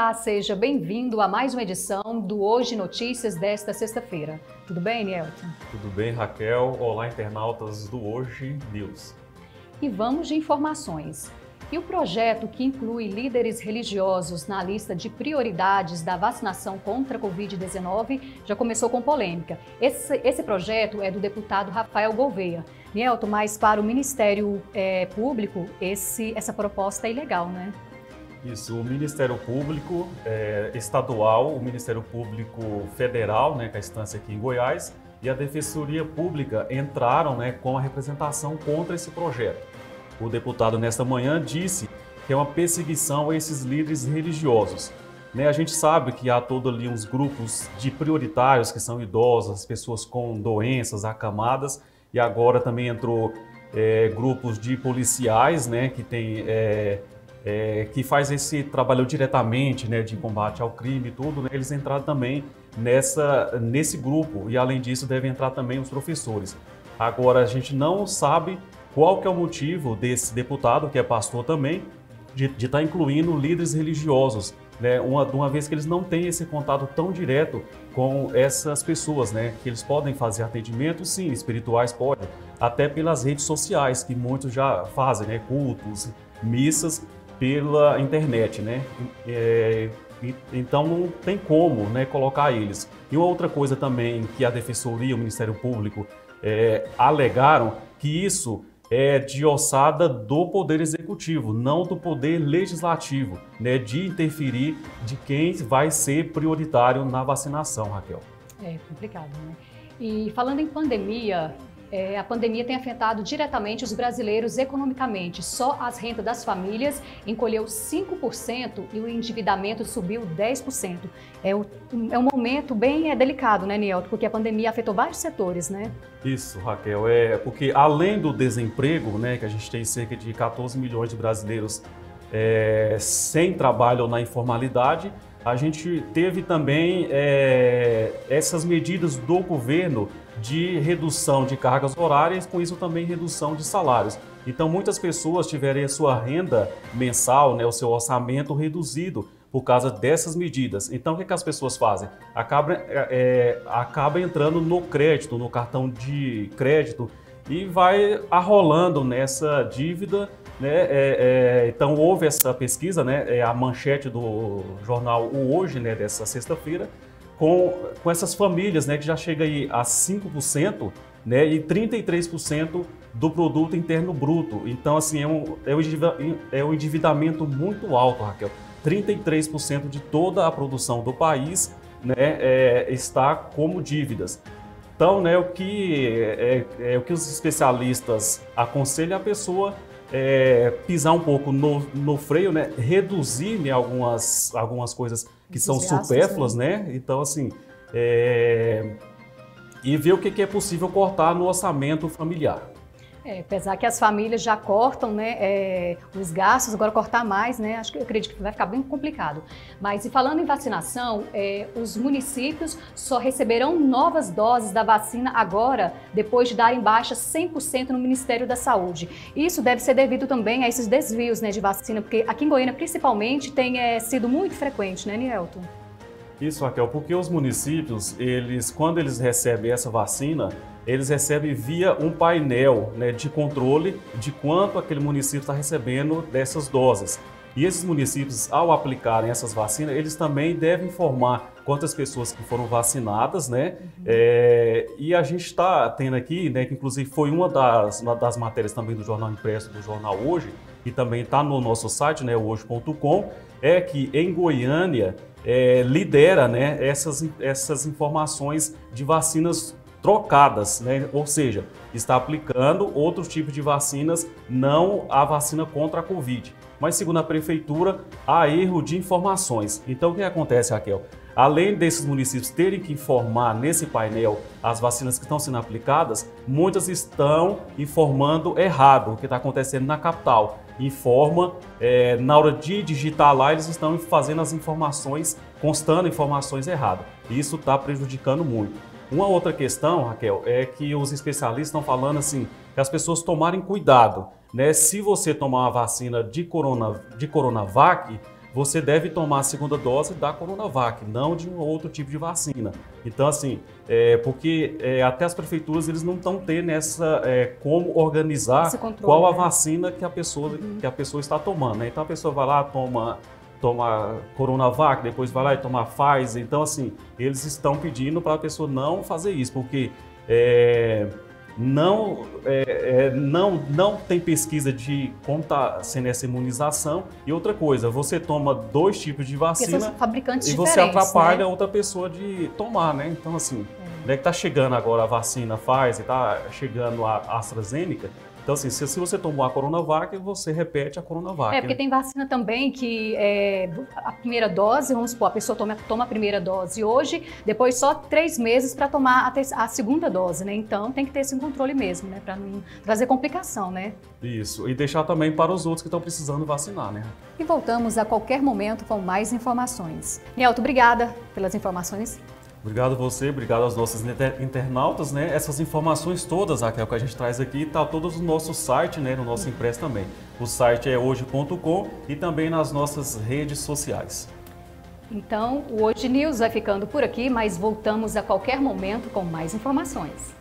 Olá, seja bem-vindo a mais uma edição do Hoje Notícias desta sexta-feira. Tudo bem, Nielton? Tudo bem, Raquel. Olá, internautas do Hoje News. E vamos de informações. E o projeto que inclui líderes religiosos na lista de prioridades da vacinação contra a Covid-19 já começou com polêmica. Esse, esse, projeto é do deputado Rafael Gouveia. Nielton, mas para o Ministério é, Público, esse, essa proposta é ilegal, né? Isso, o Ministério Público é, Estadual, o Ministério Público Federal, né, que é a instância aqui em Goiás, e a Defensoria Pública entraram né, com a representação contra esse projeto. O deputado, nesta manhã, disse que é uma perseguição a esses líderes religiosos. Né, a gente sabe que há todo ali uns grupos de prioritários, que são idosos, pessoas com doenças acamadas, e agora também entrou é, grupos de policiais, né, que tem é, é, que faz esse trabalho diretamente, né, de combate ao crime e tudo, né, eles entraram também nessa nesse grupo e além disso devem entrar também os professores. Agora a gente não sabe qual que é o motivo desse deputado, que é pastor também, de estar tá incluindo líderes religiosos, né? Uma, uma vez que eles não têm esse contato tão direto com essas pessoas, né? Que eles podem fazer atendimentos, sim, espirituais podem, até pelas redes sociais, que muitos já fazem, né? Cultos, missas pela internet, né? É, então não tem como né, colocar eles. E outra coisa também que a Defensoria, o Ministério Público é, alegaram que isso é de ossada do Poder Executivo, não do Poder Legislativo, né, de interferir de quem vai ser prioritário na vacinação, Raquel. É complicado, né? E falando em pandemia, é, a pandemia tem afetado diretamente os brasileiros economicamente. Só as rendas das famílias encolheu 5% e o endividamento subiu 10%. É, o, é um momento bem é, delicado, né, Nielto? Porque a pandemia afetou vários setores, né? Isso, Raquel. É porque além do desemprego, né, que a gente tem cerca de 14 milhões de brasileiros é, sem trabalho ou na informalidade, a gente teve também é, essas medidas do governo de redução de cargas horárias, com isso também redução de salários. Então, muitas pessoas tiveram a sua renda mensal, né, o seu orçamento reduzido por causa dessas medidas. Então, o que, que as pessoas fazem? Acaba, é, é acaba entrando no crédito, no cartão de crédito e vai arrolando nessa dívida. Né? É, é, então, houve essa pesquisa, né? é a manchete do jornal O Hoje, né, dessa sexta-feira, com, com essas famílias, né, que já chega aí a 5%, né, e 33% do produto interno bruto. Então, assim, é um, é um, é endividamento muito alto, Raquel. 33% de toda a produção do país né, é, está como dívidas. Então, né, o que é, é, é, o que os especialistas aconselham a pessoa é pisar um pouco no, no freio, né, reduzir né, algumas, algumas coisas que são supérfluas, né? né? Então, assim, é... e ver o que é possível cortar no orçamento familiar. É, apesar que as famílias já cortam né, é, os gastos, agora cortar mais, né, acho que eu acredito que vai ficar bem complicado. Mas e falando em vacinação, é, os municípios só receberão novas doses da vacina agora, depois de darem baixa 100% no Ministério da Saúde. Isso deve ser devido também a esses desvios né, de vacina, porque aqui em Goiânia, principalmente, tem é, sido muito frequente, né, Nielton? Isso, Raquel, porque os municípios, eles, quando eles recebem essa vacina, eles recebem via um painel né, de controle de quanto aquele município está recebendo dessas doses. E esses municípios, ao aplicarem essas vacinas, eles também devem informar quantas pessoas que foram vacinadas, né? Uhum. É, e a gente está tendo aqui, né, que inclusive foi uma das, uma das matérias também do Jornal Impresso, do Jornal Hoje, e também está no nosso site, né, hoje.com, é que em Goiânia é, lidera né, essas, essas informações de vacinas trocadas, né? ou seja, está aplicando outros tipos de vacinas, não a vacina contra a Covid. Mas, segundo a prefeitura, há erro de informações. Então, o que acontece, Raquel? Além desses municípios terem que informar nesse painel as vacinas que estão sendo aplicadas, muitas estão informando errado o que está acontecendo na capital. Informa, é, na hora de digitar lá, eles estão fazendo as informações, constando informações erradas. Isso está prejudicando muito. Uma outra questão, Raquel, é que os especialistas estão falando assim, que as pessoas tomarem cuidado, né? Se você tomar uma vacina de, corona, de Coronavac, você deve tomar a segunda dose da Coronavac, não de um outro tipo de vacina. Então, assim, é, porque é, até as prefeituras eles não estão tendo essa é, como organizar controle, qual a né? vacina que a pessoa uhum. que a pessoa está tomando. Né? Então a pessoa vai lá toma toma Coronavac, depois vai lá e toma Pfizer. Então, assim, eles estão pedindo para a pessoa não fazer isso, porque é, não, é, é, não, não tem pesquisa de como está sendo essa imunização. E outra coisa, você toma dois tipos de vacina e você atrapalha né? outra pessoa de tomar, né? Então, assim, é. né, que está chegando agora a vacina Pfizer, está chegando a AstraZeneca, então, assim, se, se, você tomou a Coronavac, você repete a Coronavac. É, porque né? tem vacina também que é, a primeira dose, vamos supor, a pessoa toma, toma a primeira dose hoje, depois só três meses para tomar a, a, segunda dose, né? Então, tem que ter esse controle mesmo, né? Para não trazer complicação, né? Isso, e deixar também para os outros que estão precisando vacinar, né? E voltamos a qualquer momento com mais informações. Nielto, obrigada pelas informações. Obrigado a você, obrigado aos nossos internautas, né? Essas informações todas, Raquel, que a gente traz aqui, tá todos no nosso site, né? No nosso impresso também. O site é hoje.com e também nas nossas redes sociais. Então, o Hoje News vai ficando por aqui, mas voltamos a qualquer momento com mais informações.